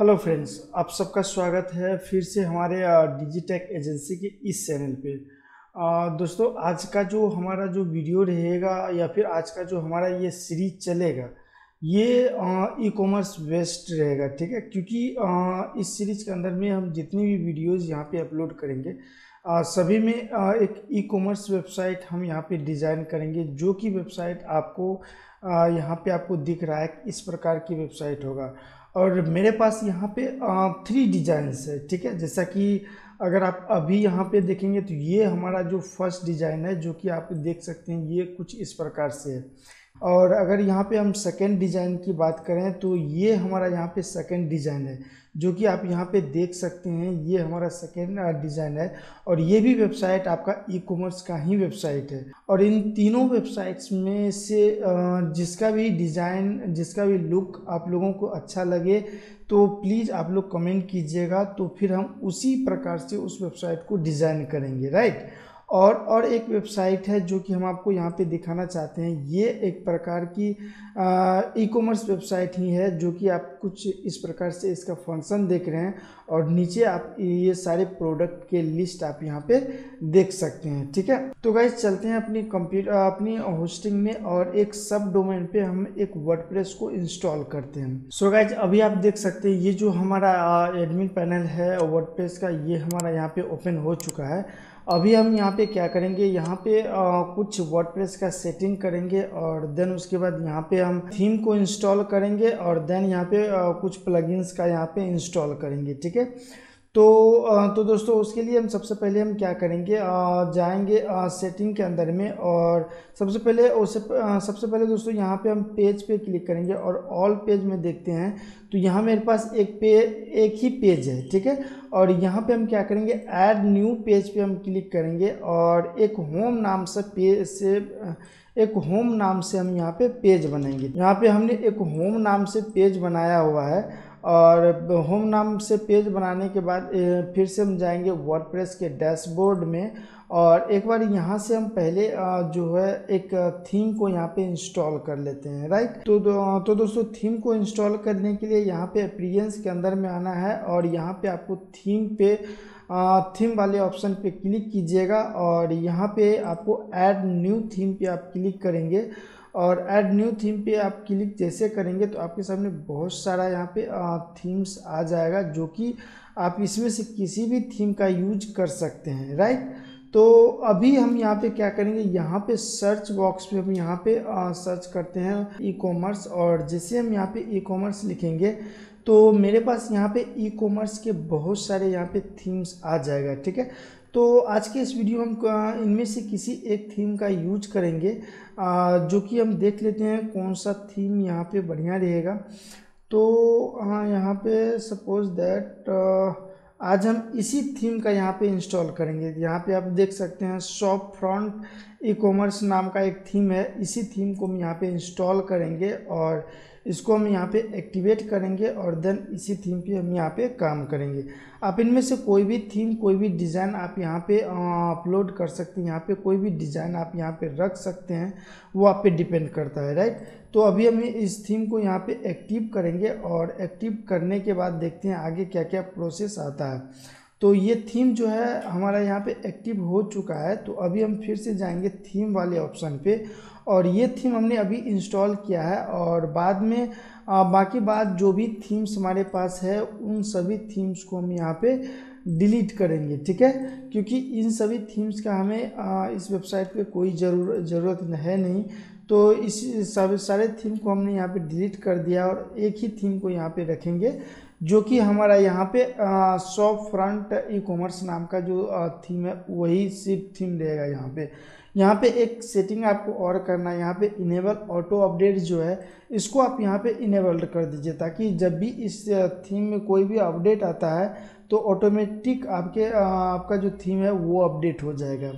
Hello friends आप सबका स्वागत है फिर से हमारे डिजिटेक एजेंसी के इस चैनल पे। दोस्तों आज का जो हमारा जो वीडियो रहेगा या फिर आज का जो हमारा ये सीरीज़ चलेगा ये ई कॉमर्स बेस्ड रहेगा ठीक है? क्योंकि अ, इस सीरीज़ के अंदर में हम जितनी भी वीडियोस यहाँ पे अपलोड करेंगे अ, सभी में अ, एक ई कॉमर्स वेबसाइट हम यहाँ पे डिज़ाइन करेंगे जो कि वेबसाइट आपको यहाँ पे आपको दिख रहा है इस प्रकार की वेबसाइट होगा। और मेरे पास यहाँ पे थ्री डिजाइंस है, ठीक है? जैसा कि अगर आप अभी यहाँ पे देखेंगे तो ये हमारा जो फ़र्स्ट डिज़ाइन है, जो कि आप देख सकते हैं, ये कुछ इस प्रकार से है। और अगर यहाँ पे हम सेकेंड डिज़ाइन की बात करें तो ये हमारा यहाँ पे सेकेंड डिज़ाइन है। जो कि आप यहाँ पे देख सकते हैं, ये हमारा सेकेंड डिज़ाइन है और ये भी वेबसाइट आपका ई कॉमर्स का ही वेबसाइट है। और इन तीनों वेबसाइट्स में से जिसका भी डिज़ाइन जिसका भी लुक आप लोगों को अच्छा लगे तो प्लीज़ आप लोग कमेंट कीजिएगा तो फिर हम उसी प्रकार से उस वेबसाइट को डिज़ाइन करेंगे राइट और और एक वेबसाइट है जो कि हम आपको यहाँ पे दिखाना चाहते हैं। ये एक प्रकार की ई कॉमर्स वेबसाइट ही है जो कि आप कुछ इस प्रकार से इसका फ़ंक्शन देख रहे हैं और नीचे आप ये सारे प्रोडक्ट के लिस्ट आप यहाँ पे देख सकते हैं, ठीक है? तो गाइज़ चलते हैं अपनी कंप्यूटर अपनी होस्टिंग में और एक सब डोमेन पे हम एक वर्डप्रेस को इंस्टॉल करते हैं। सो so गाइज़ अभी आप देख सकते हैं, ये जो हमारा एडमिन पैनल है वर्डप्रेस का, ये हमारा यहाँ पे ओपन हो चुका है। अभी हम यहाँ पे क्या करेंगे? यहाँ पे आ, कुछ वर्डप्रेस का सेटिंग करेंगे और देन उसके बाद यहाँ पे हम थीम को इंस्टॉल करेंगे और देन यहाँ पे आ, कुछ प्लगइन्स का यहाँ पे इंस्टॉल करेंगे ठीक है? तो आ, तो दोस्तों उसके लिए हम सबसे पहले हम क्या करेंगे? आ, जाएँगे आ, सेटिंग के अंदर में और सबसे पहले उससे सबसे पहले दोस्तों यहाँ पे हम पेज पे क्लिक करेंगे और ऑल पेज में देखते हैं। तो यहाँ मेरे पास एक पे एक ही पेज है ठीक है? और यहाँ पे हम क्या करेंगे? ऐड न्यू पेज पे हम क्लिक करेंगे और एक होम नाम से पेज से, एक होम नाम से हम यहाँ पे पेज बनाएँगे। यहाँ पे हमने एक होम नाम से पेज बनाया हुआ है और होम नाम से पेज बनाने के बाद फिर से हम जाएँगे वर्डप्रेस के डैशबोर्ड में। और एक बार यहाँ से हम पहले जो है एक थीम को यहाँ पे इंस्टॉल कर लेते हैं राइट तो दो, तो दोस्तों थीम को इंस्टॉल करने के लिए यहाँ पे अप्रियंस के अंदर में आना है और यहाँ पे आपको थीम पे थीम वाले ऑप्शन पे क्लिक कीजिएगा और यहाँ पे आपको ऐड न्यू थीम पे आप क्लिक करेंगे। और ऐड न्यू थीम पे आप क्लिक जैसे करेंगे तो आपके सामने बहुत सारा यहाँ पे थीम्स आ जाएगा जो कि आप इसमें से किसी भी थीम का यूज़ कर सकते हैं राइट तो अभी हम यहाँ पे क्या करेंगे? यहाँ पे सर्च बॉक्स में हम यहाँ पे सर्च करते हैं ई कॉमर्स और जैसे हम यहाँ पे ई कॉमर्स लिखेंगे तो मेरे पास यहाँ पे ई कॉमर्स के बहुत सारे यहाँ पे थीम्स आ जाएगा, ठीक है? तो आज के इस वीडियो हम इनमें से किसी एक थीम का यूज़ करेंगे। जो कि हम देख लेते हैं कौन सा थीम यहाँ पे बढ़िया रहेगा। तो हाँ यहाँ पे सपोज़ दैट आज हम इसी थीम का यहाँ पे इंस्टॉल करेंगे। यहाँ पे आप देख सकते हैं शॉप फ्रंट ई कॉमर्स नाम का एक थीम है। इसी थीम को हम यहाँ पे इंस्टॉल करेंगे और इसको हम यहाँ पे एक्टिवेट करेंगे और देन इसी थीम पे हम यहाँ पे काम करेंगे। आप इनमें से कोई भी थीम कोई भी डिज़ाइन आप यहाँ पे अपलोड कर सकते हैं। यहाँ पे कोई भी डिज़ाइन आप यहाँ पे रख सकते हैं। वो आप पे डिपेंड करता है राइट तो अभी हम इस थीम को यहाँ पे एक्टिव करेंगे और एक्टिव करने के बाद देखते हैं आगे क्या क्या प्रोसेस आता है। तो ये थीम जो है हमारा यहाँ पे एक्टिव हो चुका है तो अभी हम फिर से जाएँगे थीम वाले ऑप्शन पे। और ये थीम हमने अभी इंस्टॉल किया है और बाद में आ, बाकी बात जो भी थीम्स हमारे पास है उन सभी थीम्स को हम यहाँ पे डिलीट करेंगे ठीक है? क्योंकि इन सभी थीम्स का हमें आ, इस वेबसाइट पे कोई ज़रूर ज़रूरत है नहीं। तो इस सब सारे थीम को हमने यहाँ पे डिलीट कर दिया और एक ही थीम को यहाँ पे रखेंगे। जो कि हमारा यहाँ पे शॉप फ्रंट ई कॉमर्स नाम का जो थीम है, वही सिर्फ़ थीम रहेगा यहाँ पे। यहाँ पे एक सेटिंग आपको और करना है, यहाँ पे इनेबल ऑटो अपडेट जो है, इसको आप यहाँ पे इनेबल्ड कर दीजिए ताकि जब भी इस थीम में कोई भी अपडेट आता है तो ऑटोमेटिक आपके आपका जो थीम है, वो अपडेट हो जाएगा।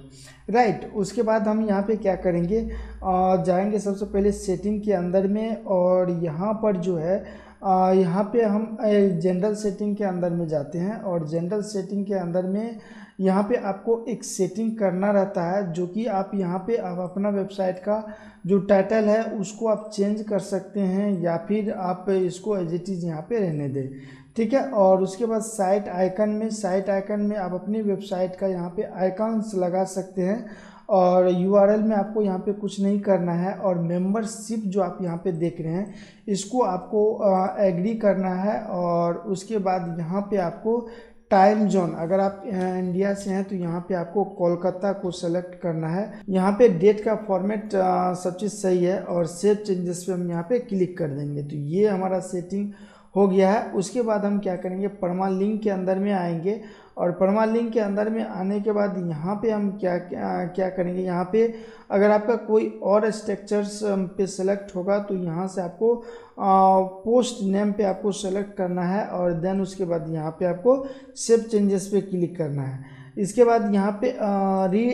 राइट उसके बाद हम यहाँ पे क्या करेंगे? जाएँगे सबसे पहले सेटिंग के अंदर में और यहाँ पर जो है यहाँ पे हम जनरल सेटिंग के अंदर में जाते हैं और जनरल सेटिंग के अंदर में यहाँ पे आपको एक सेटिंग करना रहता है जो कि आप यहाँ पे आप अपना वेबसाइट का जो टाइटल है उसको आप चेंज कर सकते हैं या फिर आप इसको एज इट इज़ यहाँ पे रहने दें। ठीक है? और उसके बाद साइट आइकन में साइट आइकन में आप अपनी वेबसाइट का यहाँ पे आइकन्स लगा सकते हैं और यूआरएल में आपको यहाँ पे कुछ नहीं करना है और मेंबरशिप जो आप यहाँ पे देख रहे हैं, इसको आपको एग्री करना है और उसके बाद यहाँ पे आपको टाइम जोन अगर आप इंडिया से हैं तो यहाँ पे आपको कोलकाता को सेलेक्ट करना है। यहाँ पे डेट का फॉर्मेट सब चीज़ सही है और सेव चेंजेस पे हम यहाँ पे क्लिक कर देंगे। तो ये हमारा सेटिंग हो गया है। उसके बाद हम क्या करेंगे परमा लिंक के अंदर में आएँगे और परमा लिंक के अंदर में आने के बाद यहाँ पे हम क्या क्या, क्या करेंगे? यहाँ पे अगर आपका कोई और स्ट्रक्चर्स पे सेलेक्ट होगा तो यहाँ से आपको आ, पोस्ट नेम पे आपको सेलेक्ट करना है और देन उसके बाद यहाँ पे आपको सेव चेंजेस पे क्लिक करना है। इसके बाद यहाँ पे री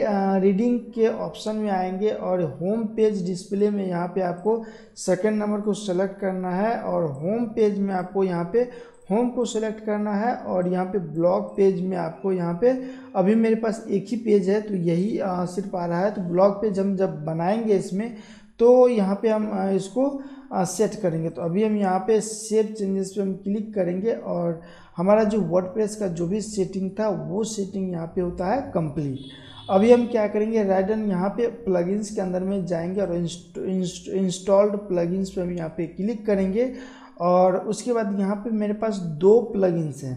रीडिंग के ऑप्शन में आएँगे और होम पेज डिस्प्ले में यहाँ पे आपको सेकंड नंबर को सेलेक्ट करना है और होम पेज में आपको यहाँ पे होम को सिलेक्ट करना है और यहाँ पे ब्लॉग पेज में आपको यहाँ पे अभी मेरे पास एक ही पेज है तो यही सिर्फ़ आ रहा है। तो ब्लॉग पेज हम जब बनाएँगे इसमें तो यहाँ पे हम इसको सेट करेंगे। तो अभी हम यहाँ पे सेव चेंजेस पे हम क्लिक करेंगे और हमारा जो वर्डप्रेस का जो भी सेटिंग था, वो सेटिंग यहाँ पे होता है कंप्लीट अभी हम क्या करेंगे राइडन यहाँ पे प्लगइन्स के अंदर में जाएँगे और इंस्टॉल्ड प्लगइन्स पे हम यहाँ पे क्लिक करेंगे और उसके बाद यहाँ पे मेरे पास दो प्लगइन्स हैं।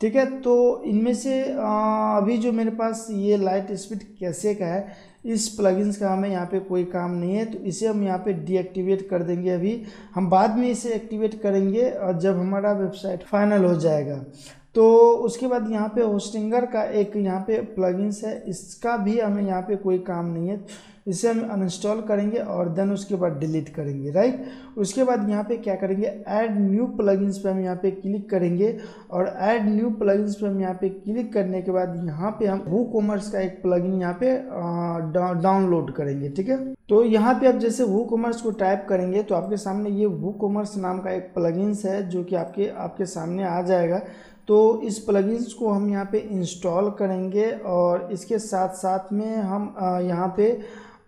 ठीक है तो इनमें से अभी जो मेरे पास ये लाइट स्पीड कैसे का है, इस प्लगइन्स का हमें यहाँ पे कोई काम नहीं है तो इसे हम यहाँ पे डीएक्टिवेट कर देंगे अभी। हम बाद में इसे एक्टिवेट करेंगे, और जब हमारा वेबसाइट फाइनल हो जाएगा। तो उसके बाद यहाँ पे होस्टिंगर का एक यहाँ पे प्लगइन्स है, इसका भी हमें यहाँ पे कोई काम नहीं है। इसे हम अनइंस्टॉल करेंगे और देन उसके बाद डिलीट करेंगे राइट उसके बाद यहाँ पे क्या करेंगे? ऐड न्यू प्लगइन्स पे हम यहाँ पे क्लिक करेंगे और ऐड न्यू प्लगइन्स पे हम यहाँ पे क्लिक करने के बाद यहाँ पे हम वो कॉमर्स का एक प्लगइन यहाँ पे डाउनलोड करेंगे, ठीक है? तो यहाँ पे आप जैसे वो कॉमर्स को टाइप करेंगे तो आपके सामने ये वो कॉमर्स नाम का एक प्लगइन्स है जो कि आपके आपके सामने आ जाएगा। तो इस प्लगइन्स को हम यहाँ पे इंस्टॉल करेंगे और इसके साथ साथ में हम यहाँ पे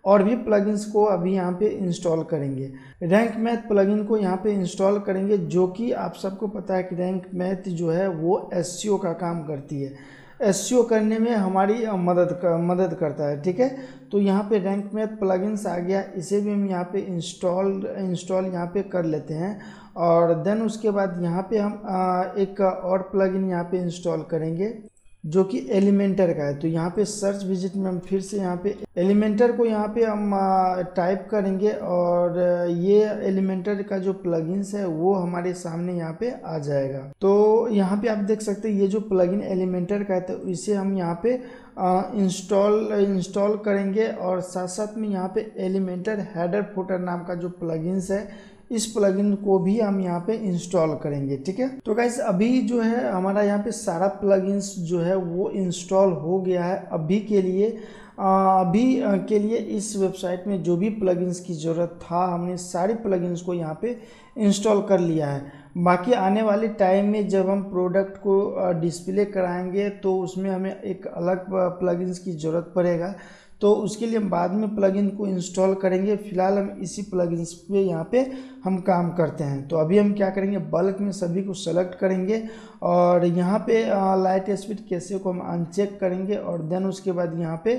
और भी प्लगइन्स को अभी यहाँ पे इंस्टॉल करेंगे। रैंक मैथ प्लगइन को यहाँ पे इंस्टॉल करेंगे जो कि आप सबको पता है कि रैंक मैथ जो है वो एस का काम करती है। एस करने में हमारी मदद कर, मदद करता है ठीक है? तो यहाँ पे रैंक मैथ प्लगइन्स आ गया इसे भी हम यहाँ पे इंस्टॉल इंस्टॉल यहाँ पे कर लेते हैं। और देन उसके बाद यहाँ पे हम एक और प्लगइन यहाँ पे इंस्टॉल करेंगे। जो कि एलिमेंटर का है। तो यहाँ पे सर्च विज़िट में हम फिर से यहाँ पे एलिमेंटर को यहाँ पे हम टाइप करेंगे और ये एलिमेंटर का जो प्लगइन्स है, वो हमारे सामने यहाँ पे आ जाएगा। तो यहाँ पे आप देख सकते हैं, ये जो प्लगइन एलिमेंटर का है तो इसे हम यहाँ पे इंस्टॉल इंस्टॉल करेंगे और साथ साथ में यहाँ पे एलिमेंटर हेडर फोटर नाम का जो प्लगइन्स है इस प्लगइन को भी हम यहाँ पे इंस्टॉल करेंगे, ठीक है? तो गाइस अभी जो है, हमारा यहाँ पे सारा प्लगइन्स जो है, वो इंस्टॉल हो गया है अभी के लिए। अभी के लिए इस वेबसाइट में जो भी प्लगइन्स की ज़रूरत था, हमने सारी प्लगइन्स को यहाँ पे इंस्टॉल कर लिया है। बाकी आने वाले टाइम में जब हम प्रोडक्ट को डिस्प्ले कराएँगे तो उसमें हमें एक अलग प्लगइन्स की ज़रूरत पड़ेगा। तो उसके लिए हम बाद में प्लगइन को इंस्टॉल करेंगे। फ़िलहाल हम इसी प्लगइन पे यहाँ पे हम काम करते हैं। तो अभी हम क्या करेंगे? बल्क में सभी को सेलेक्ट करेंगे और यहाँ पे लाइट स्पीड कैसे को हम अनचेक करेंगे और देन उसके बाद यहाँ पे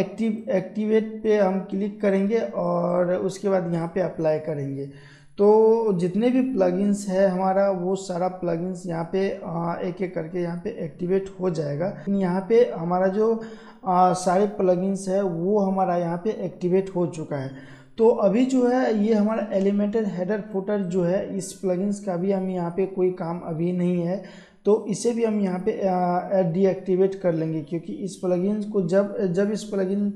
एक्टिव एक्टिवेट पे हम क्लिक करेंगे और उसके बाद यहाँ पे अप्लाई करेंगे। तो जितने भी प्लगइन्स है हमारा वो सारा प्लगइन्स यहाँ पे एक एक करके यहाँ पे एक्टिवेट हो जाएगा। यहाँ पे हमारा जो आ, सारे प्लगइन्स है वो हमारा यहाँ पे एक्टिवेट हो चुका है। तो अभी जो है ये हमारा एलिमेंटेड हेडर फुटर जो है इस प्लगइन्स का भी हम यहाँ पे कोई काम अभी नहीं है। तो इसे भी हम यहाँ पे डीएक्टिवेट कर लेंगे क्योंकि इस प्लगइन को जब जब इस प्लगइन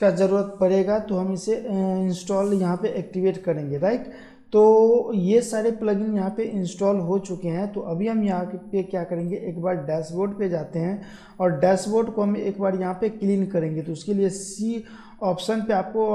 का ज़रूरत पड़ेगा तो हम इसे इंस्टॉल यहाँ पे एक्टिवेट करेंगे राइट तो ये सारे प्लगइन यहाँ पे इंस्टॉल हो चुके हैं। तो अभी हम यहाँ पे क्या करेंगे? एक बार डैशबोर्ड पे जाते हैं और डैशबोर्ड को हम एक बार यहाँ पे क्लीन करेंगे। तो उसके लिए सी ऑप्शन पे आपको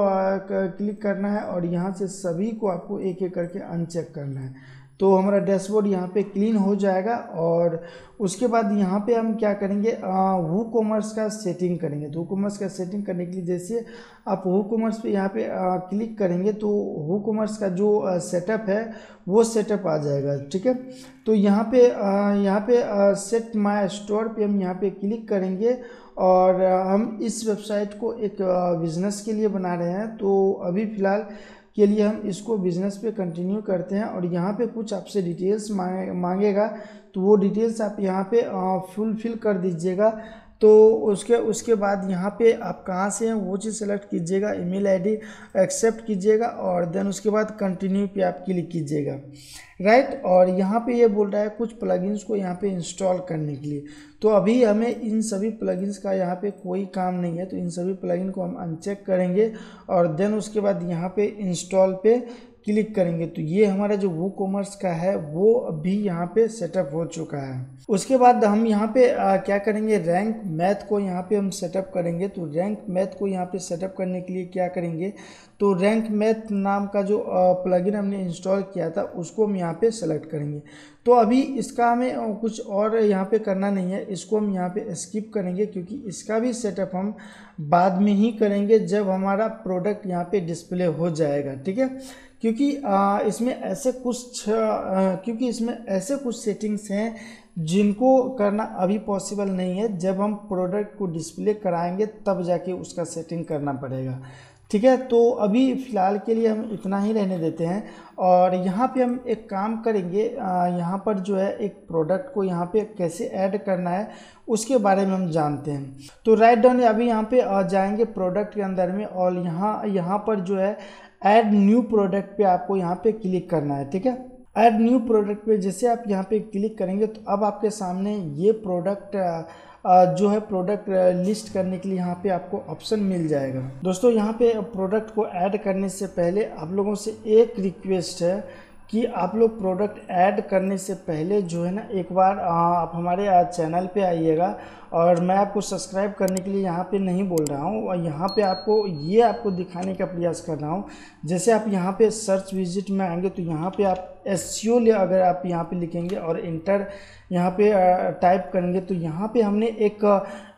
क्लिक करना है और यहाँ से सभी को आपको एक एक करके अनचेक करना है। तो हमारा डैशबोर्ड यहाँ पे क्लीन हो जाएगा और उसके बाद यहाँ पे हम क्या करेंगे? वो कॉमर्स का सेटिंग करेंगे। तो वो कॉमर्स का सेटिंग करने के लिए जैसे आप वो कॉमर्स पे यहाँ पे आ, क्लिक करेंगे तो वो कॉमर्स का जो सेटअप है वो सेटअप आ जाएगा। ठीक है? तो यहाँ पे आ, यहाँ पे आ, सेट माई स्टोर पे हम यहाँ पे क्लिक करेंगे और हम इस वेबसाइट को एक बिज़नेस के लिए बना रहे हैं। तो अभी फ़िलहाल के लिए हम इसको बिज़नेस पे कंटिन्यू करते हैं और यहाँ पे कुछ आपसे डिटेल्स मांगे, मांगेगा तो वो डिटेल्स आप यहाँ पे फुलफिल कर दीजिएगा। तो उसके उसके बाद यहाँ पे आप कहाँ से हैं, वो चीज़ सेलेक्ट कीजिएगा ईमेल आईडी एक्सेप्ट कीजिएगा और देन उसके बाद कंटिन्यू पे आप क्लिक कीजिएगा। राइट और यहाँ पे ये बोल रहा है कुछ प्लगइन्स को यहाँ पे इंस्टॉल करने के लिए। तो अभी हमें इन सभी प्लगइन्स का यहाँ पे कोई काम नहीं है तो इन सभी प्लगइन को हम अनचेक करेंगे और देन उसके बाद यहाँ पे इंस्टॉल पे क्लिक करेंगे तो ये हमारा जो वो कॉमर्स का है वो अभी यहाँ पे सेटअप हो चुका है। उसके बाद हम यहाँ पे आ, क्या करेंगे रैंक मैथ को यहाँ पे हम सेटअप करेंगे तो रैंक मैथ को यहाँ पे सेटअप करने के लिए क्या करेंगे तो रैंक मैथ नाम का जो प्लगइन हमने इंस्टॉल किया था उसको हम यहाँ पे सेलेक्ट करेंगे। तो अभी इसका हमें कुछ और यहाँ पे करना नहीं है इसको हम यहाँ पे स्किप करेंगे क्योंकि इसका भी सेटअप हम बाद में ही करेंगे जब हमारा प्रोडक्ट यहाँ पे डिस्प्ले हो जाएगा ठीक है? क्योंकि इसमें ऐसे कुछ क्योंकि इसमें ऐसे कुछ सेटिंग्स हैं जिनको करना अभी पॉसिबल नहीं है। जब हम प्रोडक्ट को डिस्प्ले कराएँगे, तब जाके उसका सेटिंग करना पड़ेगा। ठीक है? तो अभी फ़िलहाल के लिए हम इतना ही रहने देते हैं। और यहाँ पे हम एक काम करेंगे यहाँ पर जो है एक प्रोडक्ट को यहाँ पे कैसे ऐड करना है, उसके बारे में हम जानते हैं। तो राइट डाउन अभी यहाँ पे जाएँगे प्रोडक्ट के अंदर में और यहाँ यहाँ पर जो है ऐड न्यू प्रोडक्ट पे आपको यहाँ पे क्लिक करना है, ठीक है? ऐड न्यू प्रोडक्ट पे जैसे आप यहाँ पे क्लिक करेंगे तो अब आपके सामने ये प्रोडक्ट जो है प्रोडक्ट लिस्ट करने के लिए यहाँ पे आपको ऑप्शन मिल जाएगा। दोस्तों, यहाँ पे प्रोडक्ट को ऐड करने से पहले आप लोगों से एक रिक्वेस्ट है कि आप लोग प्रोडक्ट ऐड करने से पहले जो है ना, एक बार आप हमारे चैनल पे आइएगा और मैं आपको सब्सक्राइब करने के लिए यहाँ पे नहीं बोल रहा हूँ और यहाँ पे आपको, ये आपको दिखाने का प्रयास कर रहा हूँ। जैसे आप यहाँ पे सर्च विज़िट में आएँगे तो यहाँ पे आप एस ले, अगर आप यहाँ पे लिखेंगे और इंटर यहाँ पे टाइप करेंगे तो यहाँ पे हमने एक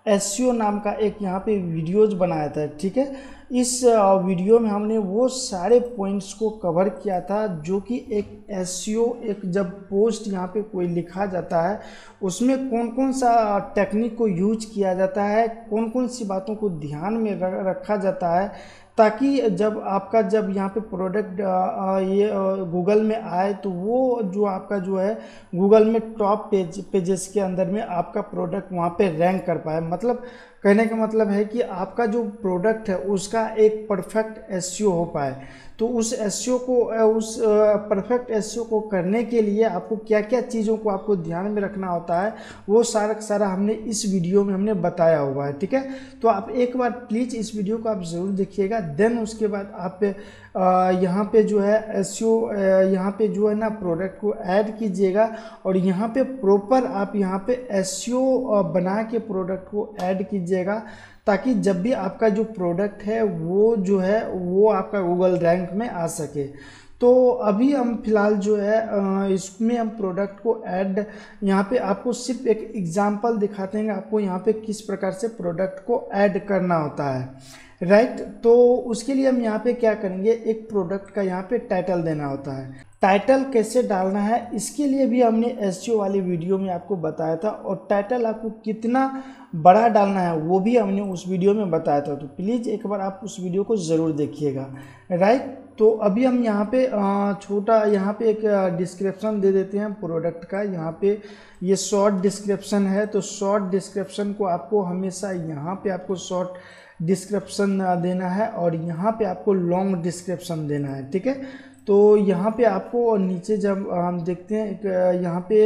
एस नाम का एक यहाँ पे वीडियोज़ बनाया था, ठीक है? इस वीडियो में हमने वो सारे पॉइंट्स को कवर किया था जो कि एक एस एक जब पोस्ट यहाँ पे कोई लिखा जाता है, उसमें कौन कौन सा टेक्निक को यूज़ किया जाता है कौन कौन सी बातों को ध्यान में रखा जाता है ताकि जब आपका जब यहाँ पे प्रोडक्ट ये गूगल में आए तो वो जो आपका जो है गूगल में टॉप पेज पेजेस के अंदर में आपका प्रोडक्ट वहाँ पे रैंक कर पाए। मतलब कहने का मतलब है कि आपका जो प्रोडक्ट है, उसका एक परफेक्ट एस हो पाए। तो उस एसईओ को उस परफेक्ट एस को करने के लिए आपको क्या क्या चीज़ों को आपको ध्यान में रखना होता है, वो सारा सारा हमने इस वीडियो में हमने बताया हुआ है, ठीक है? तो आप एक बार प्लीज़ इस वीडियो को आप ज़रूर देखिएगा देन उसके बाद आप यहाँ पे जो है एस यहाँ पे जो है ना प्रोडक्ट को ऐड कीजिएगा और यहाँ पे प्रॉपर आप यहाँ पे एस बना के प्रोडक्ट को ऐड कीजिएगा ताकि जब भी आपका जो प्रोडक्ट है, वो जो है, वो आपका गूगल रैंक में आ सके। तो अभी हम फ़िलहाल जो है इसमें हम प्रोडक्ट को ऐड यहाँ पे आपको सिर्फ़ एक एग्जांपल दिखाते हैं, आपको यहाँ पे किस प्रकार से प्रोडक्ट को ऐड करना होता है। राइट तो उसके लिए हम यहाँ पे क्या करेंगे? एक प्रोडक्ट का यहाँ पे टाइटल देना होता है। टाइटल कैसे डालना है, इसके लिए भी हमने एस वाली वीडियो में आपको बताया था और टाइटल आपको कितना बड़ा डालना है वो भी हमने उस वीडियो में बताया था। तो प्लीज़ एक बार आप उस वीडियो को ज़रूर देखिएगा। राइट तो अभी हम यहाँ पे छोटा यहाँ पे एक डिस्क्रिप्शन दे देते हैं प्रोडक्ट का। यहाँ पे ये शॉर्ट डिस्क्रिप्शन है तो शॉर्ट डिस्क्रिप्शन को आपको हमेशा यहाँ पे आपको शॉर्ट डिस्क्रिप्शन देना है और यहाँ पे आपको लॉन्ग डिस्क्रिप्शन देना है, ठीक है? तो यहाँ पे आपको नीचे जब हम देखते हैं यहाँ पे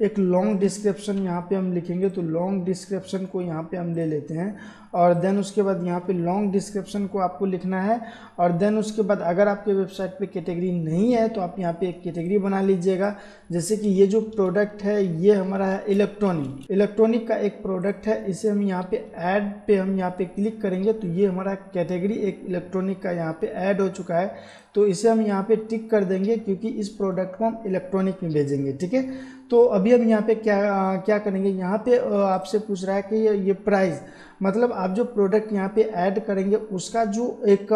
एक लॉन्ग डिस्क्रिप्शन यहाँ पे हम लिखेंगे तो लॉन्ग डिस्क्रिप्शन को यहाँ पे हम ले लेते हैं। और देन उसके बाद यहाँ पे लॉन्ग डिस्क्रिप्शन को आपको लिखना है। और देन उसके बाद अगर आपके वेबसाइट पे कैटेगरी नहीं है तो आप यहाँ पे एक कैटेगरी बना लीजिएगा। जैसे कि ये जो प्रोडक्ट है, ये हमारा है इलेक्ट्रॉनिक इलेक्ट्रॉनिक का एक प्रोडक्ट है, इसे हम यहाँ पे ऐड पे हम यहाँ पे क्लिक करेंगे तो ये हमारा कैटेगरी एक इलेक्ट्रॉनिक का यहाँ पे ऐड हो चुका है। तो इसे हम यहाँ पे टिक कर देंगे, क्योंकि इस प्रोडक्ट को हम इलेक्ट्रॉनिक में भेजेंगे, ठीक है? तो अभी हम यहाँ पे क्या आ, क्या करेंगे? यहाँ पे आपसे पूछ रहा है कि ये, ये प्राइस मतलब आप जो प्रोडक्ट यहाँ पे ऐड करेंगे उसका जो एक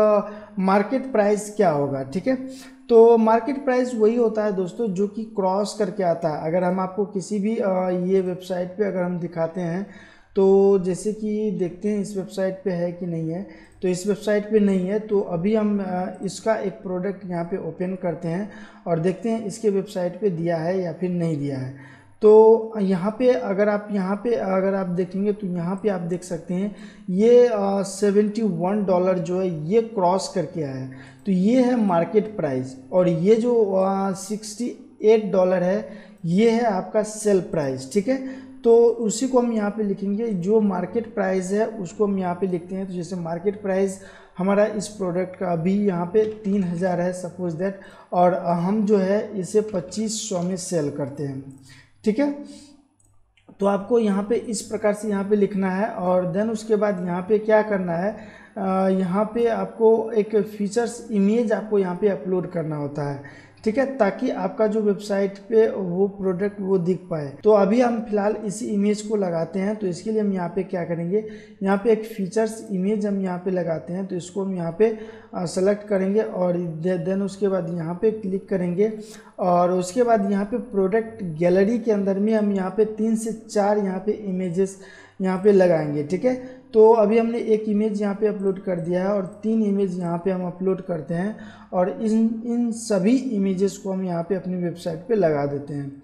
मार्केट प्राइस क्या होगा ठीक है? तो मार्केट प्राइस वही होता है दोस्तों जो कि क्रॉस करके आता है। अगर हम आपको किसी भी आ, ये वेबसाइट पे अगर हम दिखाते हैं तो जैसे कि देखते हैं इस वेबसाइट पे है कि नहीं है तो इस वेबसाइट पे नहीं है तो अभी हम इसका एक प्रोडक्ट यहाँ पे ओपन करते हैं और देखते हैं इसके वेबसाइट पे दिया है या फिर नहीं दिया है। तो यहाँ पे अगर आप, यहाँ पे अगर आप देखेंगे तो यहाँ पे आप देख सकते हैं, ये सेवेंटी वन डॉलर जो है ये क्रॉस करके आया है। तो ये है मार्केट प्राइस और ये जो सिक्सटी एट डॉलर है, ये है आपका सेल प्राइस, ठीक है? तो उसी को हम यहाँ पे लिखेंगे, जो मार्केट प्राइस है, उसको हम यहाँ पे लिखते हैं। तो जैसे मार्केट प्राइस हमारा इस प्रोडक्ट का अभी यहाँ पे तीन हज़ार है सपोज़ दैट और हम जो है इसे पच्चीस सौ में सेल करते हैं। ठीक है? तो आपको यहाँ पे इस प्रकार से यहाँ पे लिखना है, और देन उसके बाद यहाँ पे क्या करना है यहाँ पे आपको एक फीचर्स इमेज आपको यहाँ पे अपलोड करना होता है। ठीक है, ताकि आपका जो वेबसाइट पे वो प्रोडक्ट वो दिख पाए। तो अभी हम फ़िलहाल इसी इमेज को लगाते हैं तो इसके लिए हम यहाँ पे क्या करेंगे? यहाँ पे एक फीचर्स इमेज हम यहाँ पे लगाते हैं तो इसको हम यहाँ पे सेलेक्ट करेंगे और देन उसके बाद यहाँ पे क्लिक करेंगे। और उसके बाद यहाँ पे प्रोडक्ट गैलरी के अंदर में हम यहाँ पे तीन से चार यहाँ पे इमेजेस यहाँ पे लगाएँगे, ठीक है? तो अभी हमने एक इमेज यहाँ पे अपलोड कर दिया है और तीन इमेज यहाँ पे हम अपलोड करते हैं और इन इन सभी इमेजेस को हम यहाँ पे अपनी वेबसाइट पे लगा देते हैं।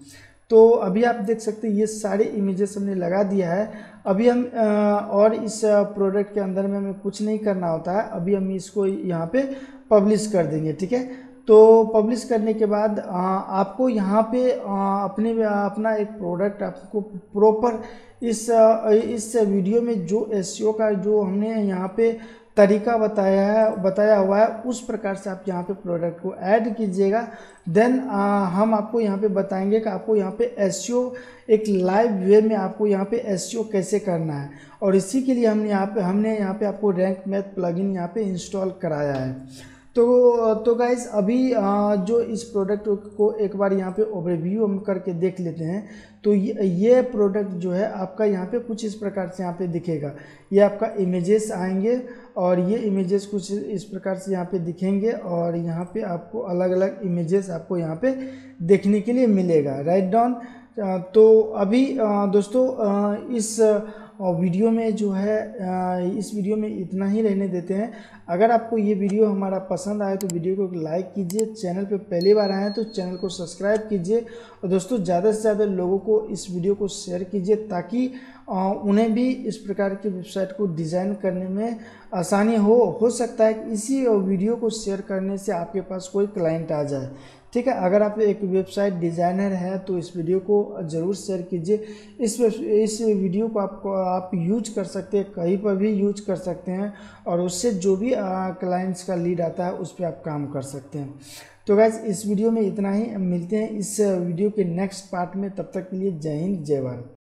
तो अभी आप देख सकते हैं, ये सारे इमेजेस हमने लगा दिया है। अभी हम और इस प्रोडक्ट के अंदर में हमें कुछ नहीं करना होता है। अभी हम इसको यहाँ पे पब्लिश कर देंगे, ठीक है? तो पब्लिश करने के बाद आपको यहाँ पे अपने, अपना एक प्रोडक्ट आपको प्रॉपर इस इस वीडियो में जो एस e का जो हमने यहाँ पे तरीका बताया है, बताया हुआ है, उस प्रकार से आप यहाँ पे प्रोडक्ट को ऐड कीजिएगा। देन हम आपको यहाँ पे बताएँगे कि आपको यहाँ पे एस e एक लाइव वे में आपको यहाँ पे एस e कैसे करना है। और इसी के लिए हमने यहाँ पे, हमने यहाँ पे आपको रैंक मैथ प्लगइन यहाँ पे इंस्टॉल कराया है। तो तो गाइज़ अभी जो इस प्रोडक्ट को एक बार यहाँ पे ओवरव्यू हम करके देख लेते हैं तो ये प्रोडक्ट जो है आपका यहाँ पे कुछ इस प्रकार से यहाँ पे दिखेगा। ये आपका इमेजेस आएँगे और ये इमेजेस कुछ इस प्रकार से यहाँ पे दिखेंगे और यहाँ पे आपको अलग अलग इमेजेस आपको यहाँ पे देखने के लिए मिलेगा। राइट डाउन तो अभी दोस्तों इस और वीडियो में जो है इस वीडियो में इतना ही रहने देते हैं। अगर आपको ये वीडियो हमारा पसंद आए तो वीडियो को लाइक कीजिए, चैनल पे पहली बार आए तो चैनल को सब्सक्राइब कीजिए और दोस्तों, ज़्यादा से ज़्यादा लोगों को इस वीडियो को शेयर कीजिए ताकि उन्हें भी इस प्रकार की वेबसाइट को डिज़ाइन करने में आसानी हो। हो सकता है कि इसी वीडियो को शेयर करने से आपके पास कोई क्लाइंट आ जाए। ठीक है, अगर आप एक वेबसाइट डिज़ाइनर हैं तो इस वीडियो को ज़रूर शेयर कीजिए। इस इस वीडियो को आपको, आप यूज़ कर सकते हैं, कहीं पर भी यूज़ कर सकते हैं, और उससे जो भी क्लाइंट्स का लीड आता है, उस पर आप काम कर सकते हैं। तो गैस इस वीडियो में इतना ही। मिलते हैं इस वीडियो के नेक्स्ट पार्ट में। तब तक के लिए जय हिंद, जय भारत।